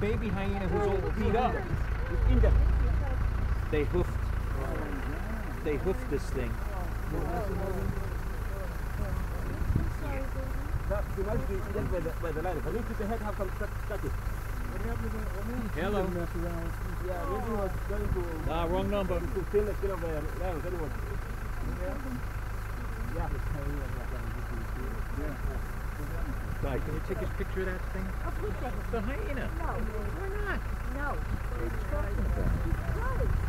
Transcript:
baby hyena who's all beat up. They hoofed. They hoofed this thing. Hello. Yeah, Ah, wrong number. to steal a kill of the lions anyway. Yeah. Guy, can you take a picture of that thing? The hyena. No, Why not? no. What are you talking about? No. That's right.